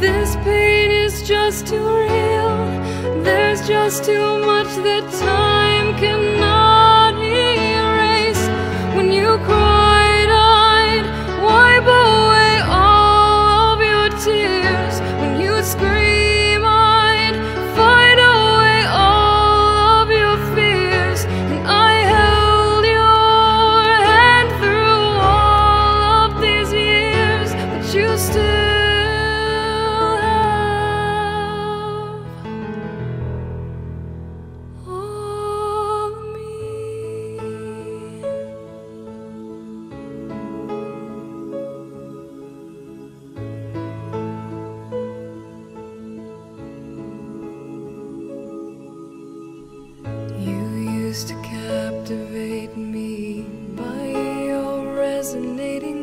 This pain is just too real. There's just too much that time fascinating